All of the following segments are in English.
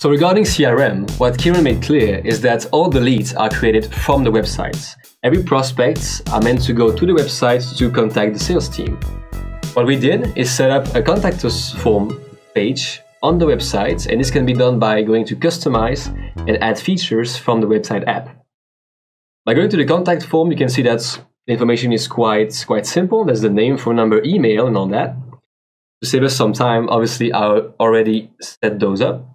So regarding CRM, what Kieran made clear is that all the leads are created from the websites. Every prospects are meant to go to the website to contact the sales team. What we did is set up a contact us form page on the website and this can be done by going to customize and add features from the website app. By going to the contact form, you can see that the information is quite, quite simple. There's the name, phone number, email, and all that. To save us some time, obviously I already set those up.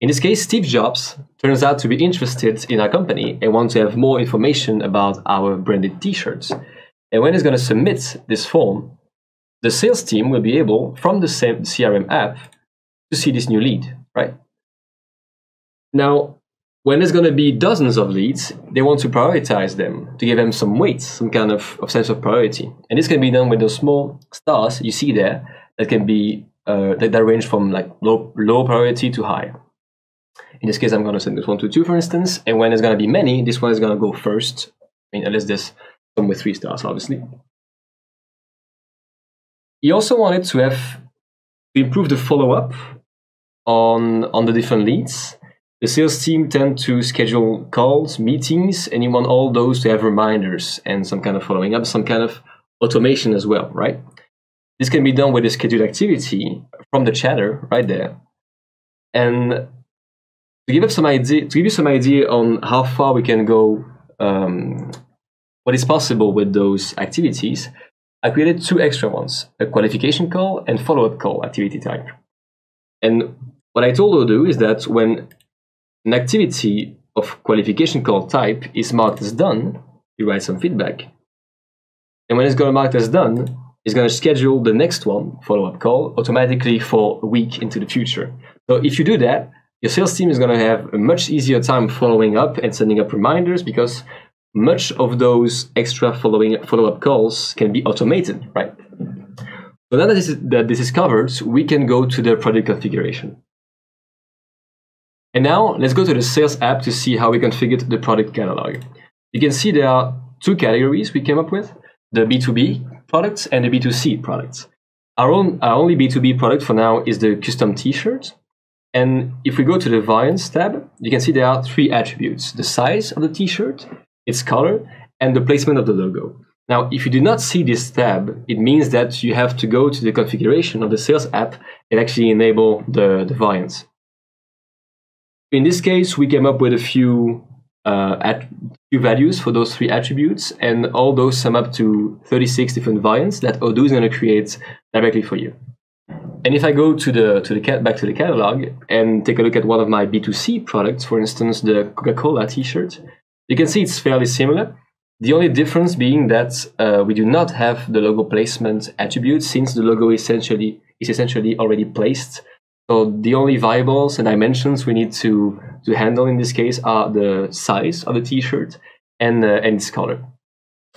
In this case, Steve Jobs turns out to be interested in our company and wants to have more information about our branded t-shirts. And when he's going to submit this form, the sales team will be able, from the same CRM app, to see this new lead, right? Now, when there's going to be dozens of leads, they want to prioritize them to give them some weight, some kind of, of sense of priority. And this can be done with those small stars you see there that can be uh, that, that range from like low, low priority to high. In this case, I'm going to send this one to two, for instance. And when it's going to be many, this one is going to go first. I mean, unless there's some with three stars, obviously. He also wanted to have to improve the follow-up on on the different leads. The sales team tend to schedule calls, meetings, and you want all those to have reminders and some kind of following up, some kind of automation as well, right? This can be done with a scheduled activity from the chatter right there. And to give us some idea, to give you some idea on how far we can go, um, what is possible with those activities, I created two extra ones: a qualification call and follow-up call activity type. And what I told Odoo is that when an activity of qualification call type is marked as done, you write some feedback. And when it's going to mark as done, it's going to schedule the next one, follow-up call, automatically for a week into the future. So if you do that, your sales team is going to have a much easier time following up and sending up reminders because much of those extra following follow-up calls can be automated, right? So now that this, is, that this is covered, we can go to the product configuration. And now let's go to the sales app to see how we configured the product catalog. You can see there are two categories we came up with, the B2B products and the B2C products. Our, own, our only B2B product for now is the custom t-shirt, and if we go to the variants tab, you can see there are three attributes. The size of the t-shirt, its color, and the placement of the logo. Now, if you do not see this tab, it means that you have to go to the configuration of the sales app and actually enable the, the variants. In this case, we came up with a few, uh, at, few values for those three attributes, and all those sum up to 36 different variants that Odoo is going to create directly for you. And if I go to the to the cat back to the catalog and take a look at one of my B2C products, for instance, the Coca-Cola T-shirt, you can see it's fairly similar. The only difference being that uh, we do not have the logo placement attribute since the logo essentially is essentially already placed. So the only variables and dimensions we need to to handle in this case are the size of the T-shirt and uh, and its color.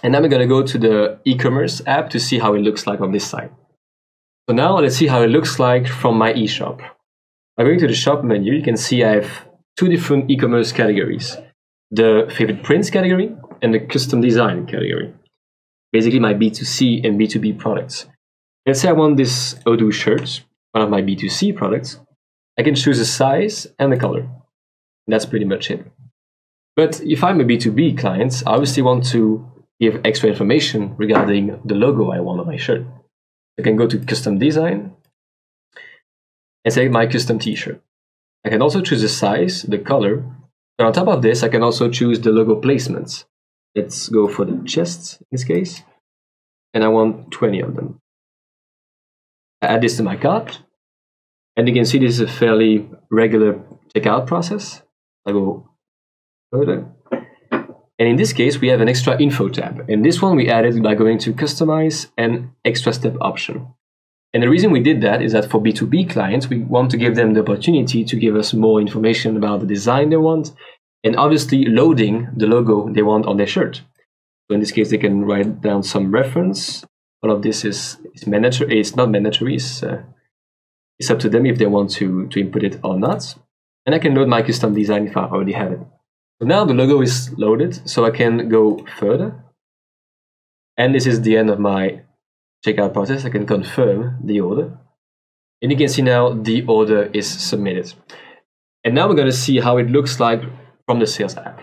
And then we're gonna go to the e-commerce app to see how it looks like on this side. So now let's see how it looks like from my eShop. By going to the shop menu, you can see I have two different e-commerce categories. The favorite prints category and the custom design category. Basically my B2C and B2B products. Let's say I want this Odoo shirt, one of my B2C products. I can choose the size and the color. That's pretty much it. But if I'm a B2B client, I obviously want to give extra information regarding the logo I want on my shirt. I can go to custom design and say my custom t-shirt. I can also choose the size, the color, and on top of this, I can also choose the logo placements. Let's go for the chest in this case, and I want 20 of them. I add this to my cart, and you can see this is a fairly regular checkout process. I go further, and in this case, we have an extra info tab. And this one we added by going to customize and extra step option. And the reason we did that is that for B2B clients, we want to give them the opportunity to give us more information about the design they want and obviously loading the logo they want on their shirt. So in this case, they can write down some reference. All of this is, is mandatory. It's not mandatory. It's, uh, it's up to them if they want to, to input it or not. And I can load my custom design if I already have it. So now the logo is loaded, so I can go further. And this is the end of my checkout process. I can confirm the order. And you can see now the order is submitted. And now we're going to see how it looks like from the sales app.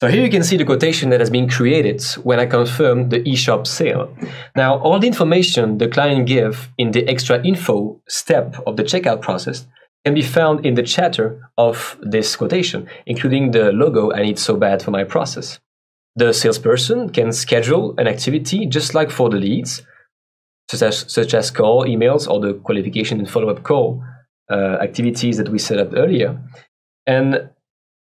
So here you can see the quotation that has been created when I confirm the eShop sale. Now, all the information the client give in the extra info step of the checkout process can be found in the chatter of this quotation, including the logo I need so bad for my process. The salesperson can schedule an activity just like for the leads, such as, such as call, emails, or the qualification and follow-up call uh, activities that we set up earlier. And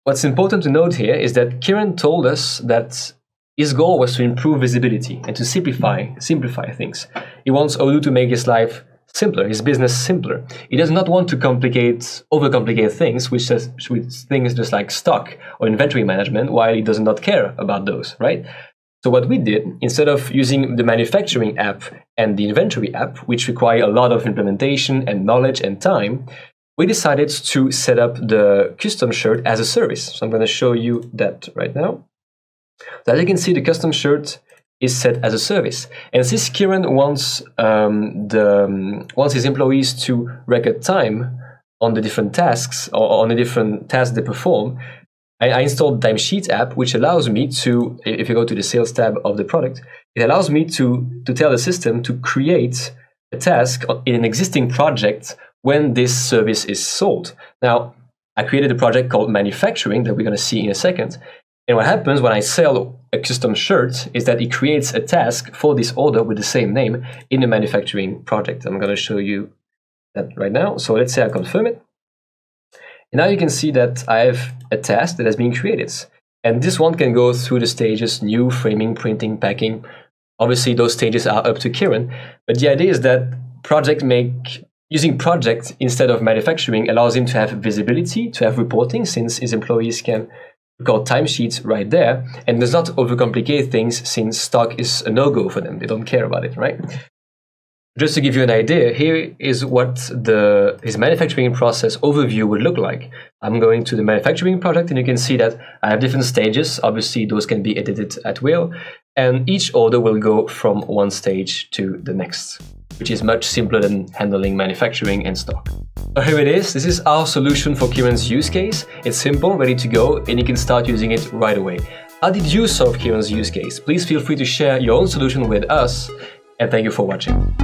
what's important to note here is that Kieran told us that his goal was to improve visibility and to simplify simplify things. He wants Odoo to make his life simpler, his business simpler. He does not want to complicate, overcomplicate things, which is with things just like stock or inventory management, while he does not care about those, right? So what we did, instead of using the manufacturing app and the inventory app, which require a lot of implementation and knowledge and time, we decided to set up the custom shirt as a service. So I'm going to show you that right now. So as you can see, the custom shirt is set as a service. And since Kieran wants um, the um, wants his employees to record time on the different tasks or on the different tasks they perform, I, I installed Timesheet app, which allows me to, if you go to the sales tab of the product, it allows me to to tell the system to create a task in an existing project when this service is sold. Now, I created a project called manufacturing that we're going to see in a second. And what happens when I sell a custom shirt is that it creates a task for this order with the same name in the manufacturing project. I'm going to show you that right now. So let's say I confirm it. And now you can see that I have a task that has been created. And this one can go through the stages, new, framing, printing, packing. Obviously, those stages are up to Kieran. But the idea is that project make using project instead of manufacturing allows him to have visibility, to have reporting, since his employees can got timesheets right there and does not overcomplicate things since stock is a no-go for them. They don't care about it, right? Just to give you an idea, here is what the his manufacturing process overview would look like. I'm going to the manufacturing project and you can see that I have different stages. Obviously, those can be edited at will. And each order will go from one stage to the next, which is much simpler than handling manufacturing and stock. So here it is. This is our solution for Kieran's use case. It's simple, ready to go, and you can start using it right away. How did you solve Kieran's use case? Please feel free to share your own solution with us, and thank you for watching.